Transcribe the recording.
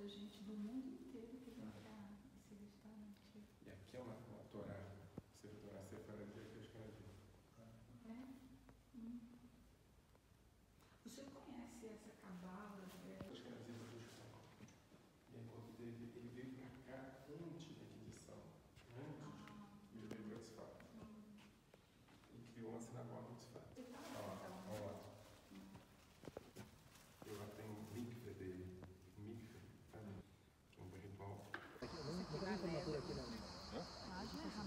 tinha gente do mundo inteiro que vem para esse restaurante. E aqui é uma, uma Torá, Torá separadinha que eu escrevi. É? Hum. O conhece essa cabala? Eu escrevi no Gustavo. E aí quando ele, ele veio para cá antes da edição, antes, ah. e ele veio para o Hum. E criou uma sinagoga no Tzfá. 그냥. 예?